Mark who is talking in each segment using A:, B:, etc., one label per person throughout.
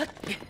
A: かって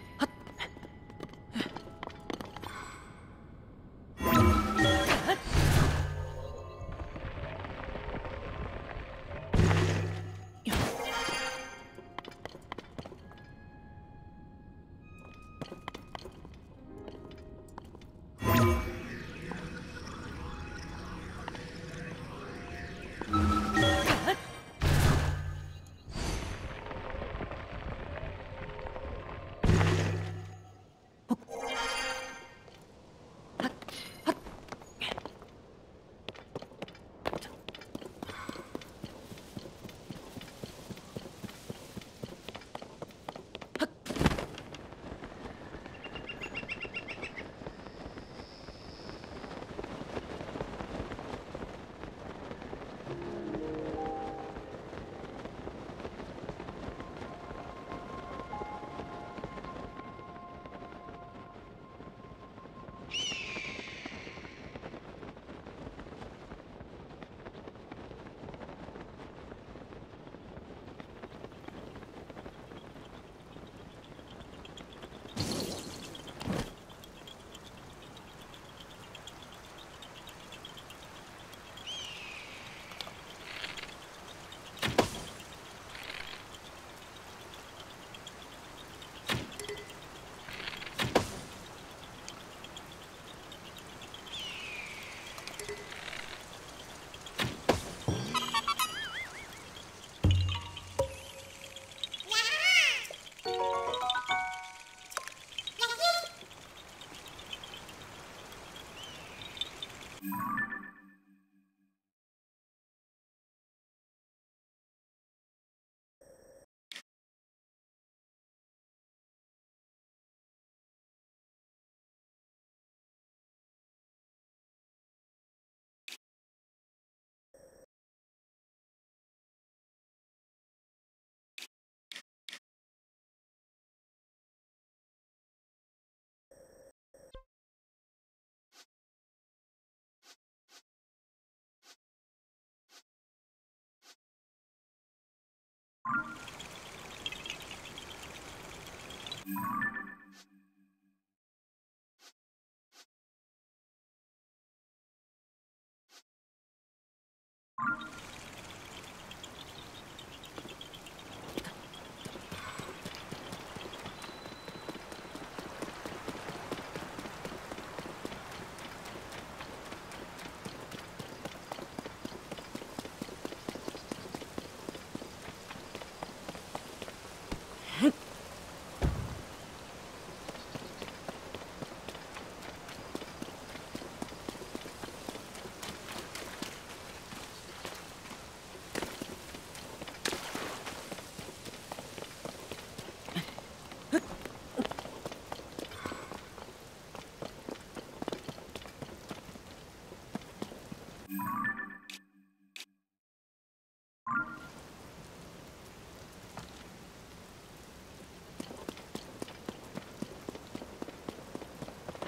A: you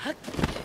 A: Huh?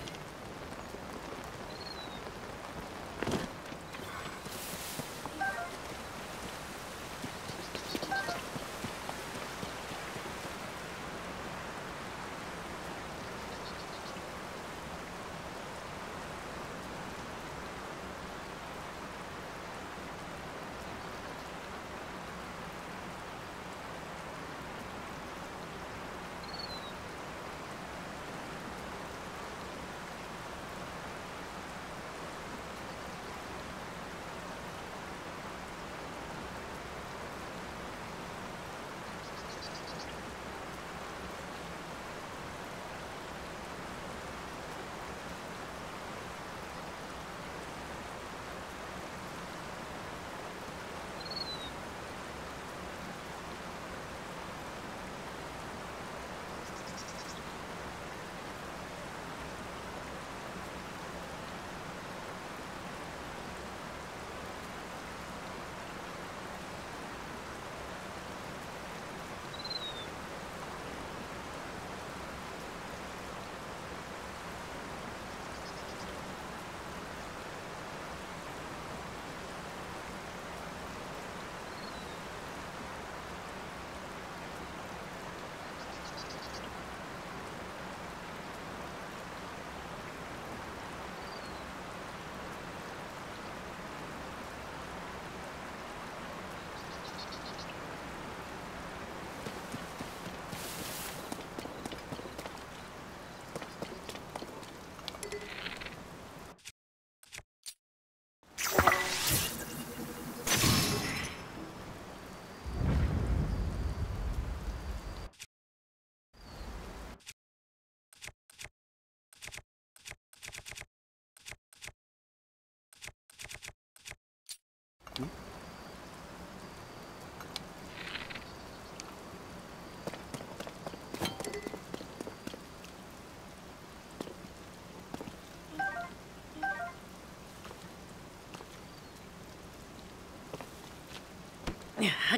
A: I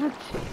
A: hat.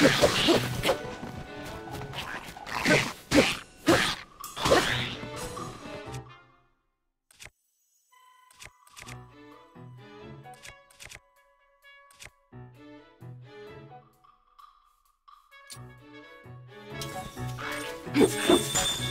A: Huh.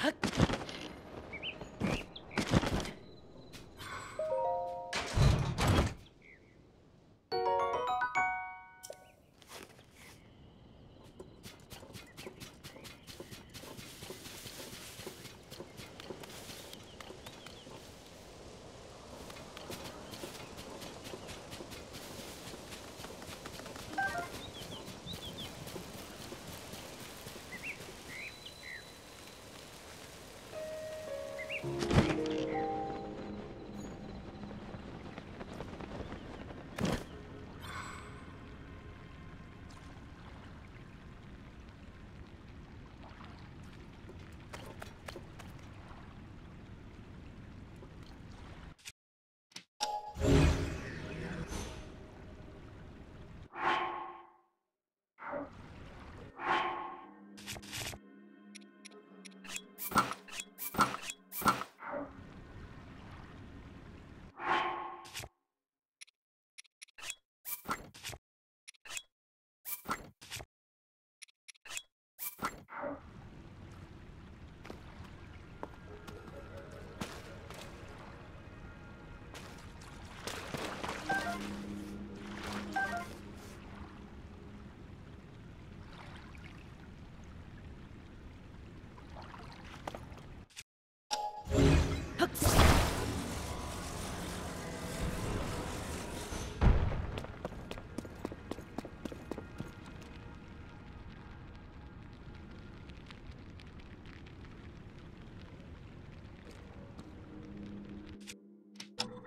A: Huh?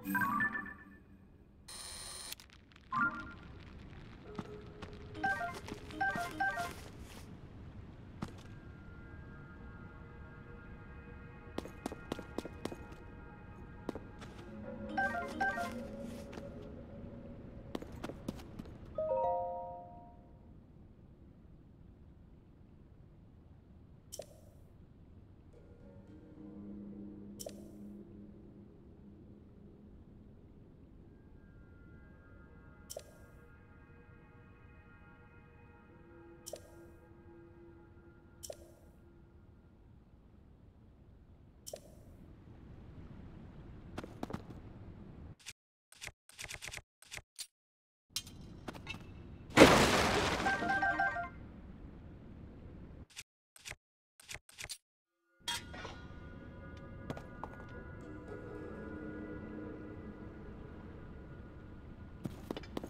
A: Yeah.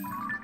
A: Thank you.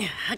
A: I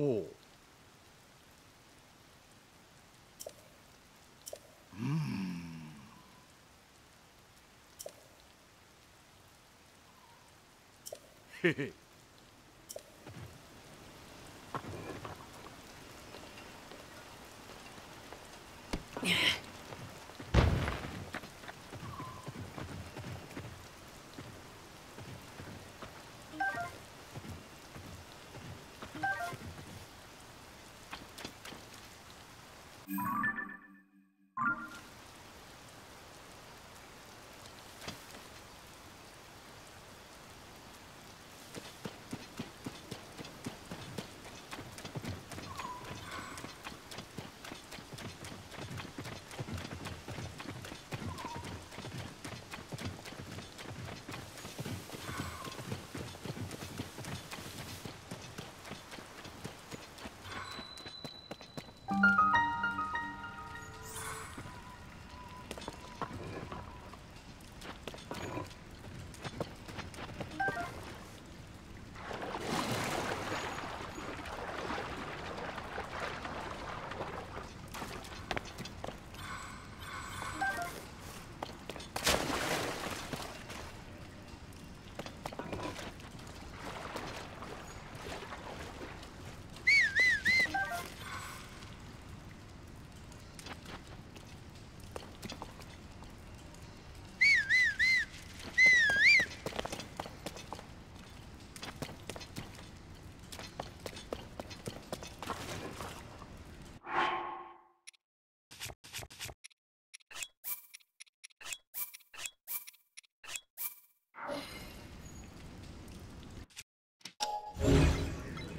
A: おおうんへへ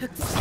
A: Huh?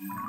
A: Yeah.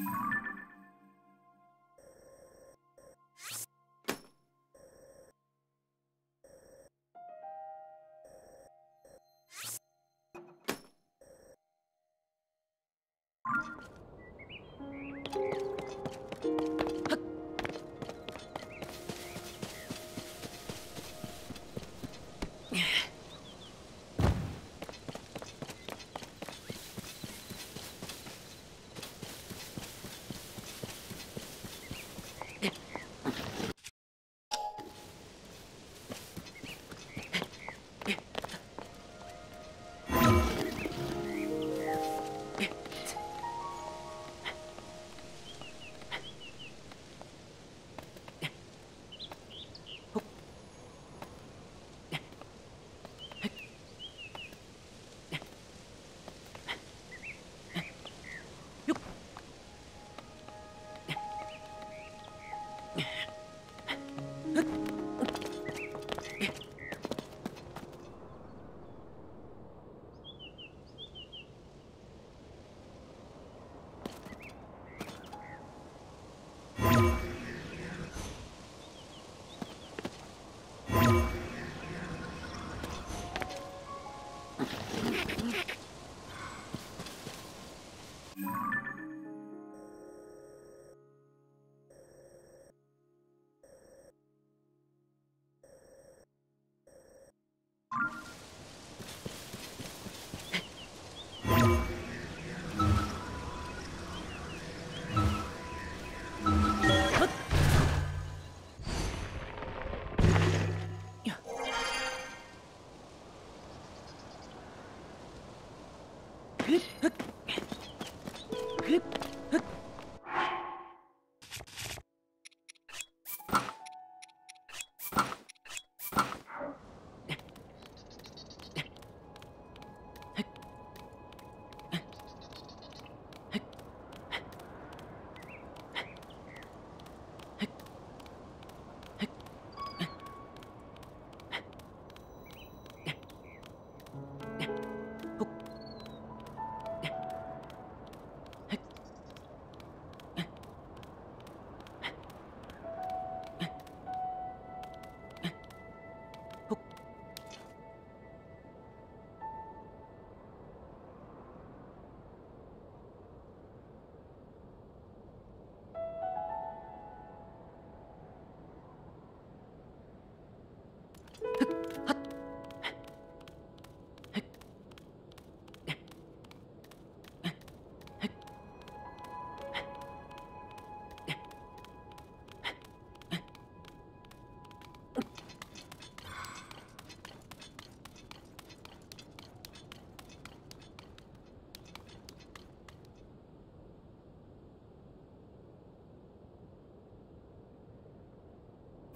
A: Yeah.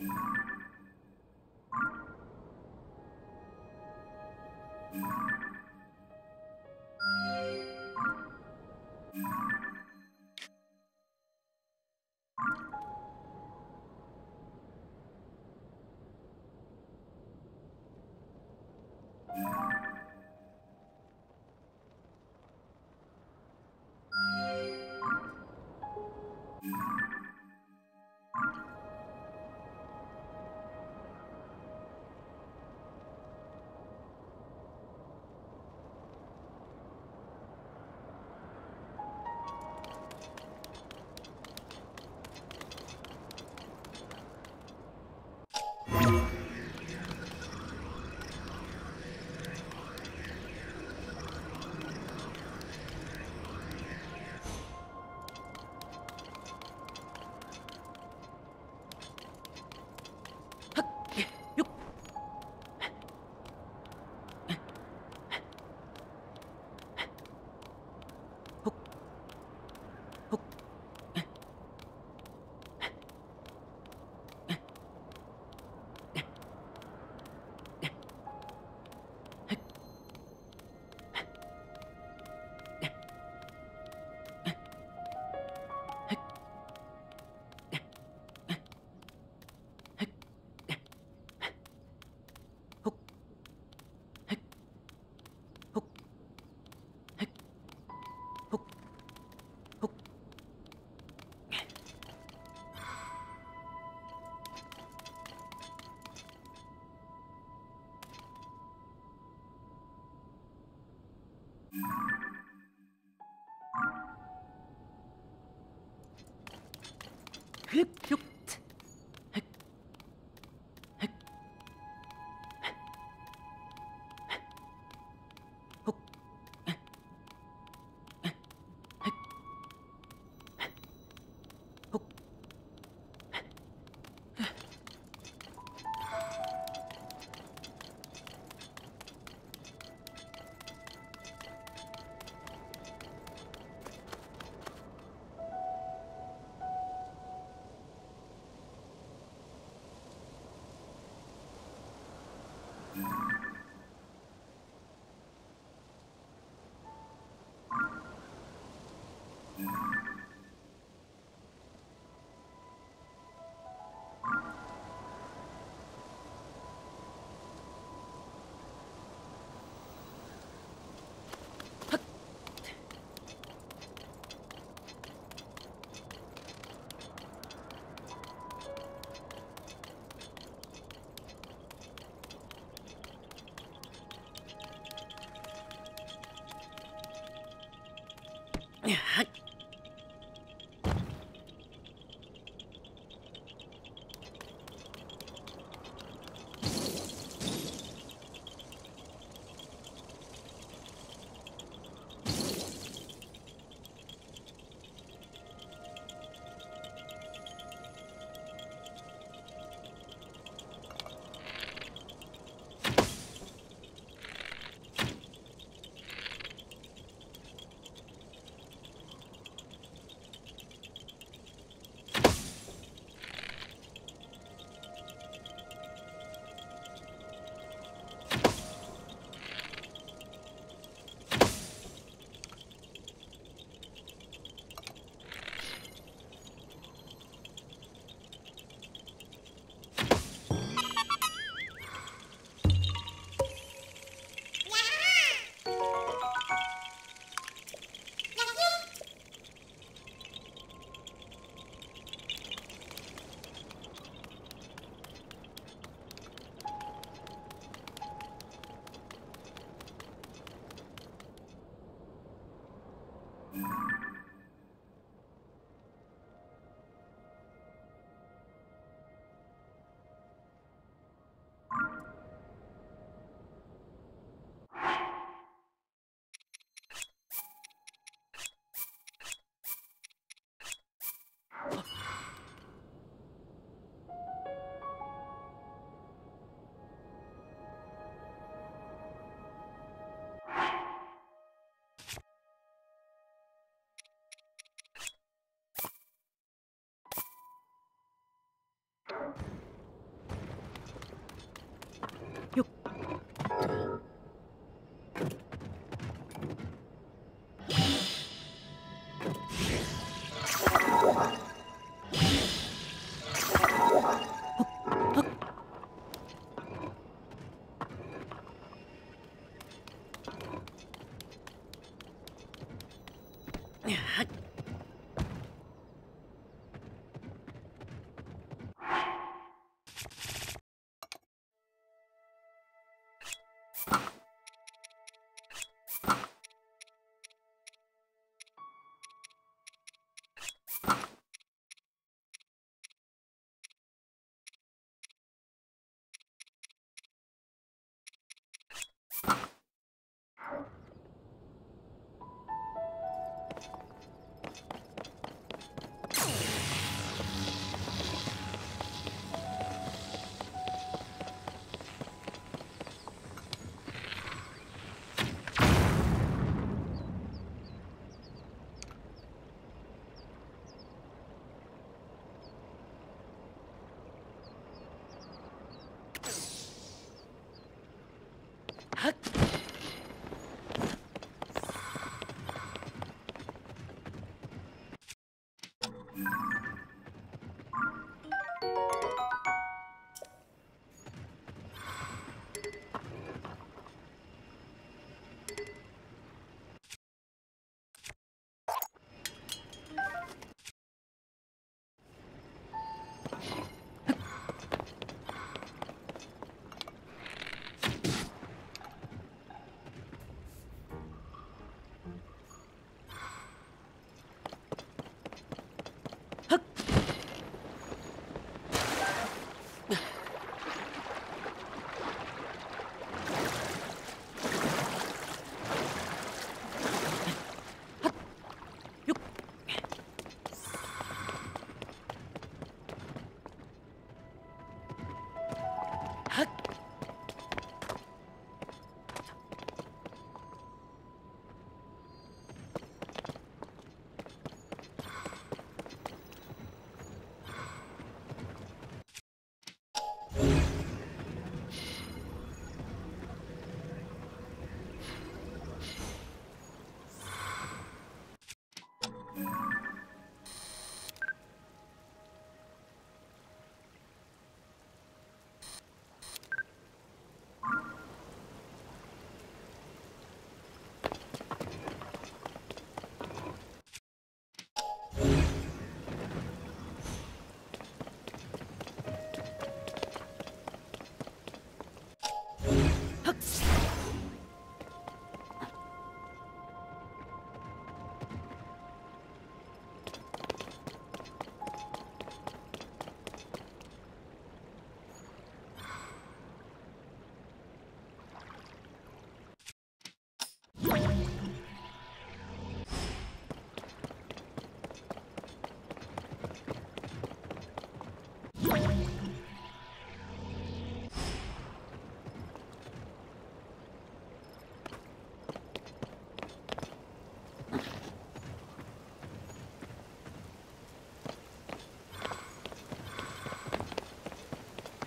A: Thank you. ふっ I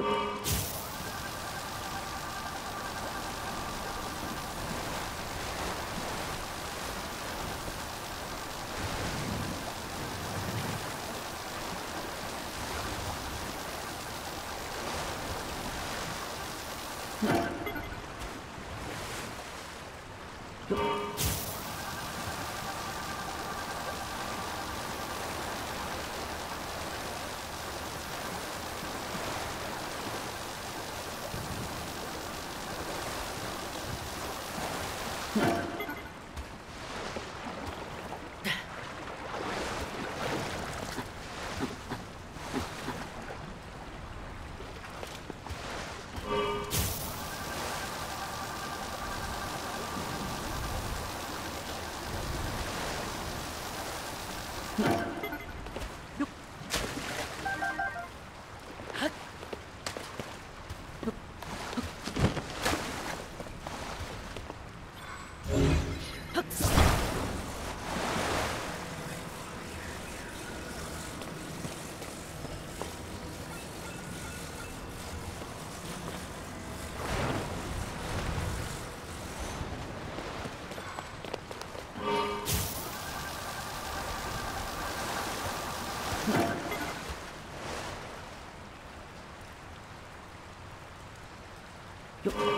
A: Música Eu...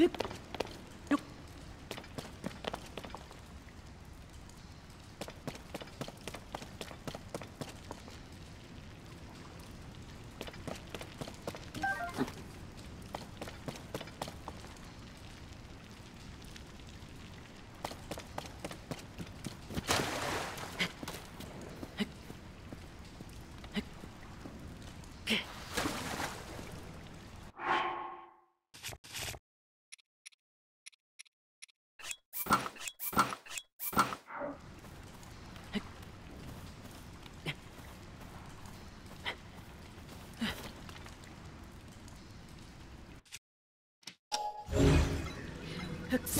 A: Hip. Hux.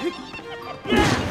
A: なあ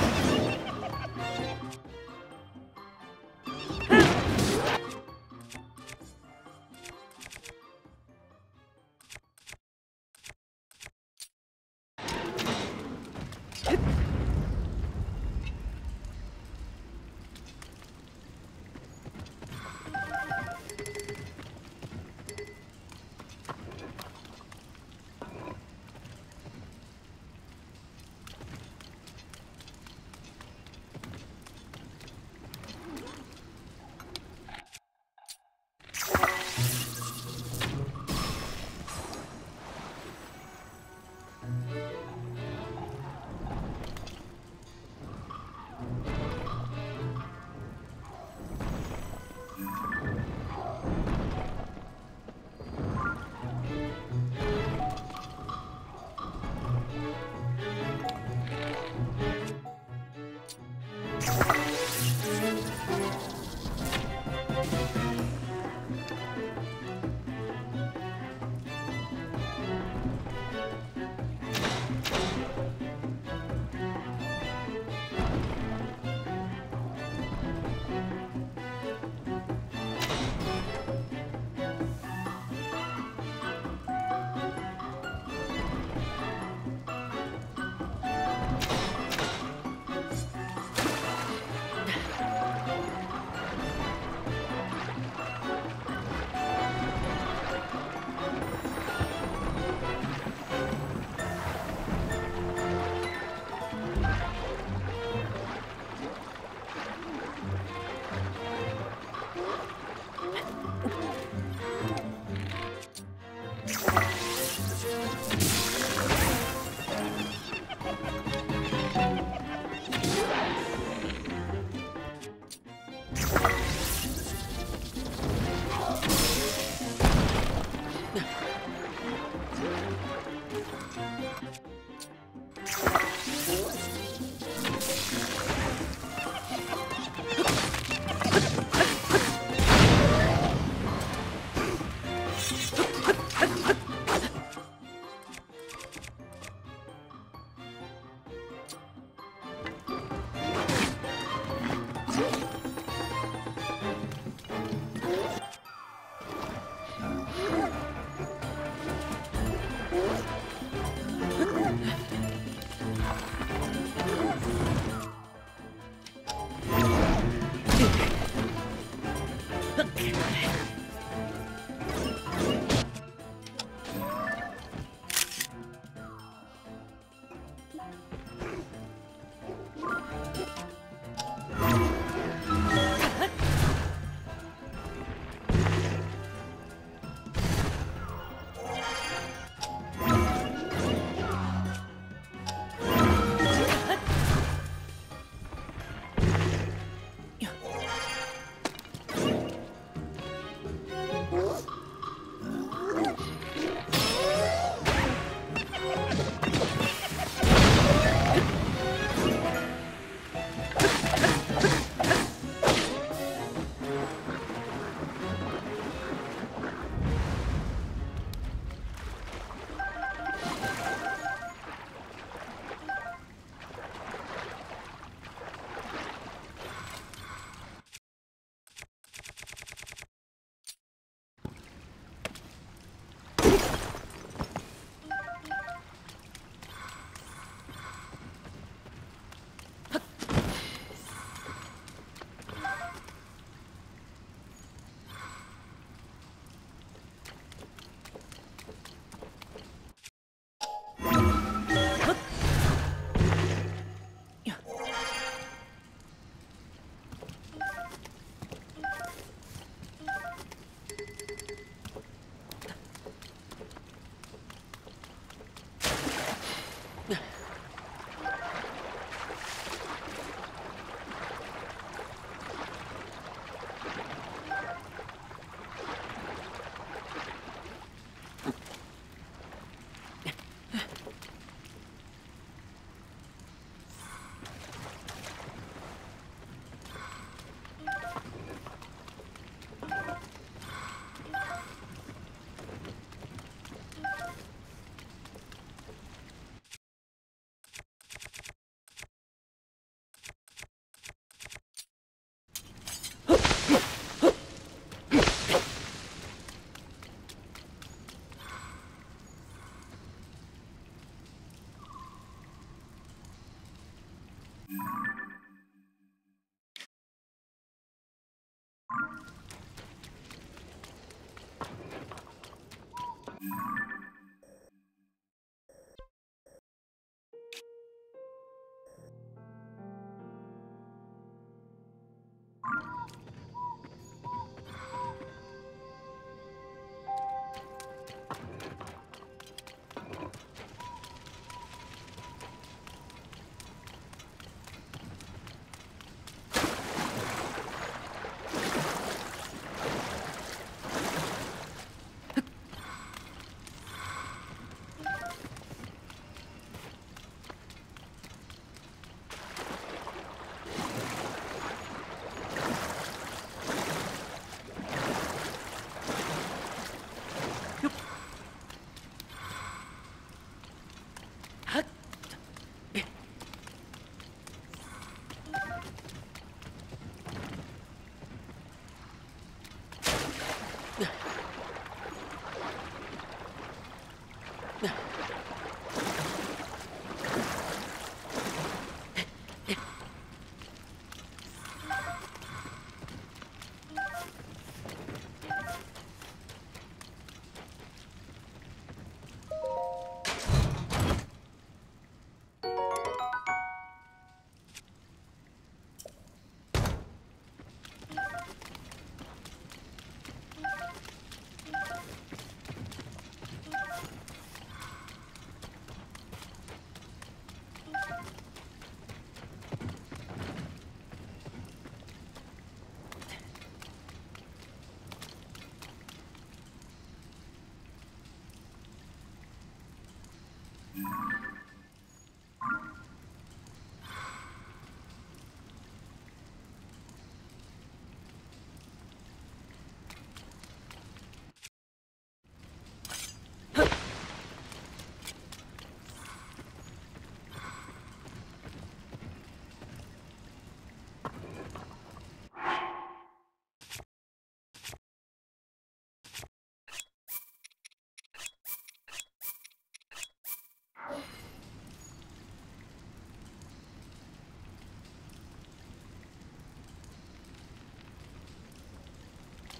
A: you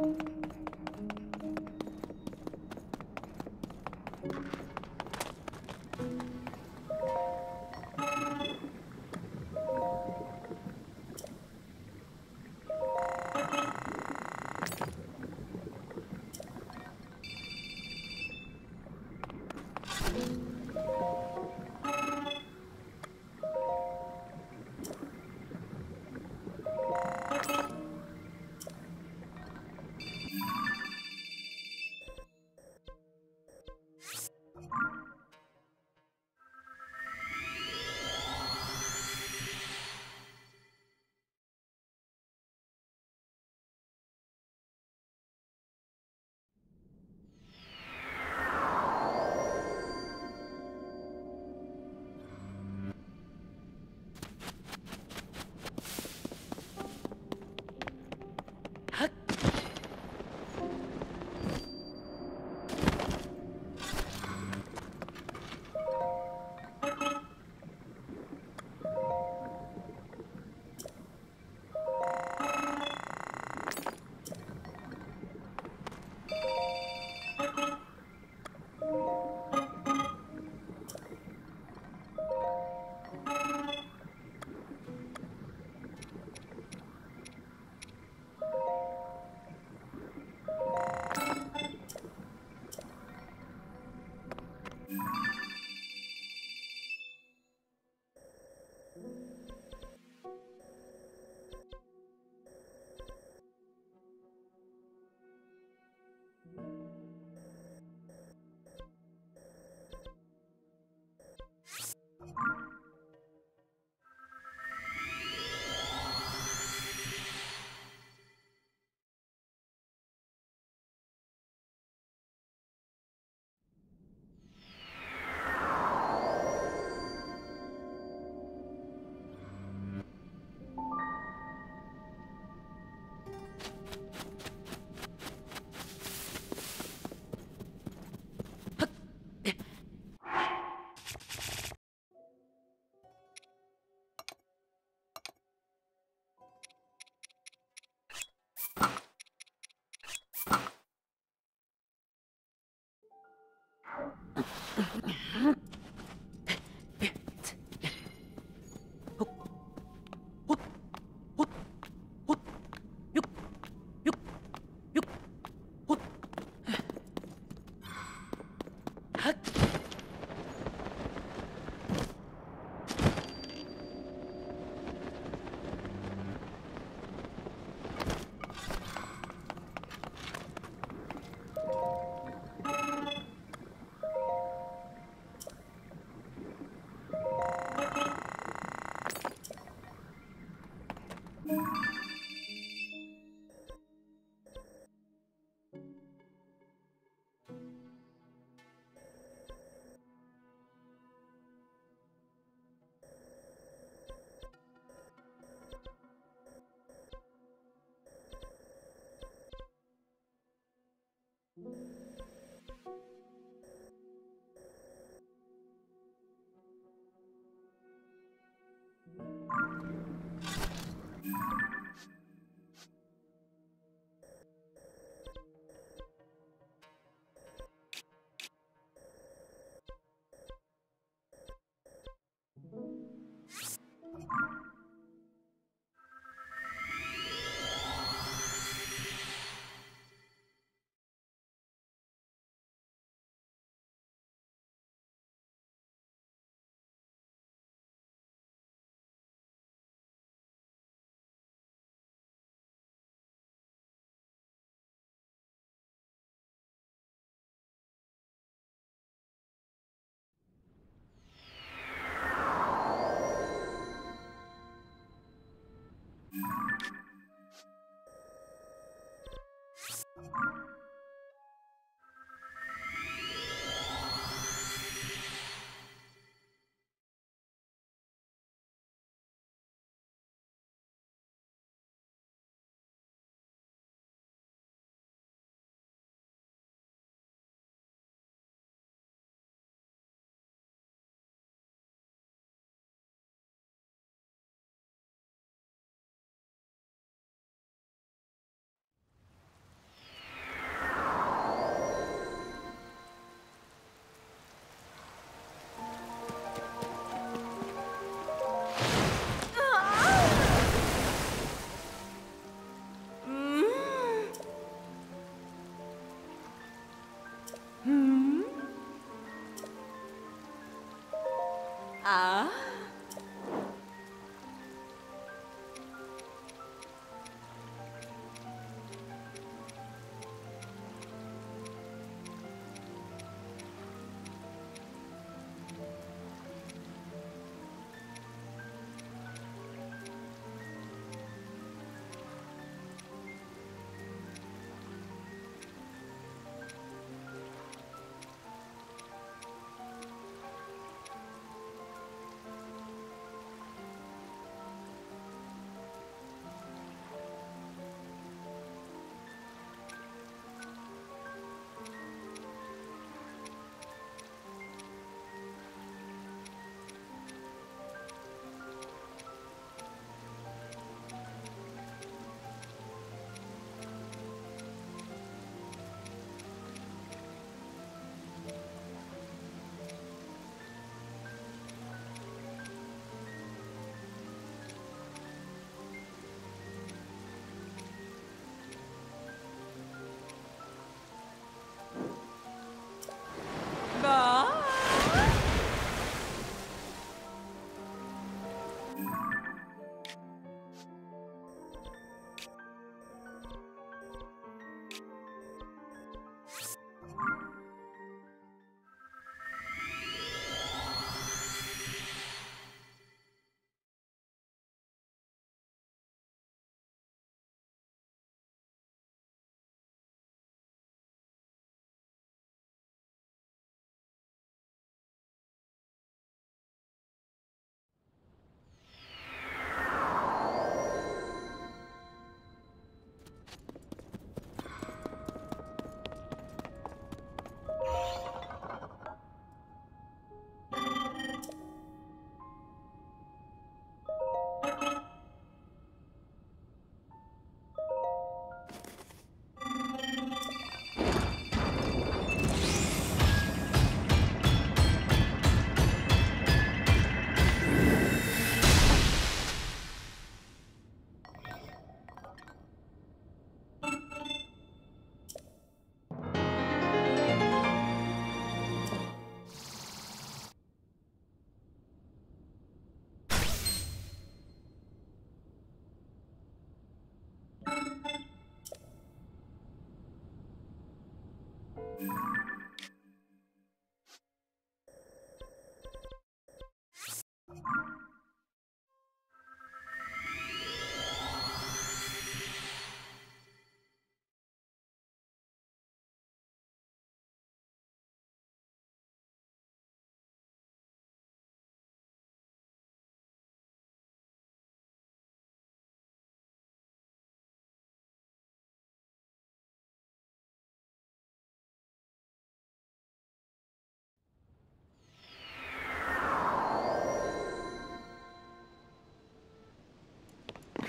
A: Thank you. you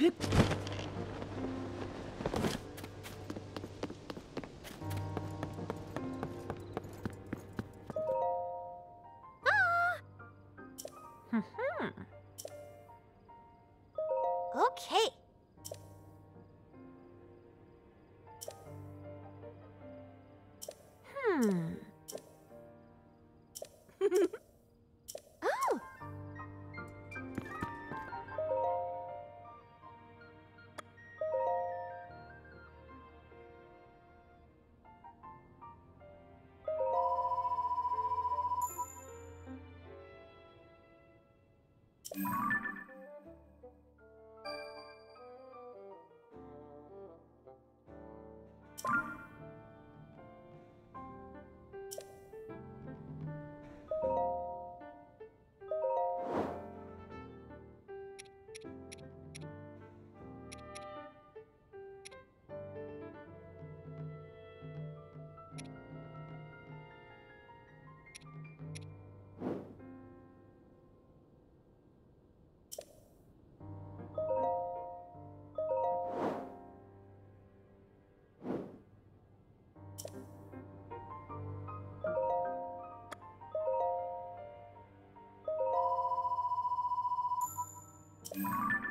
A: ah! Mm-hmm. okay. Thank you. Thank you.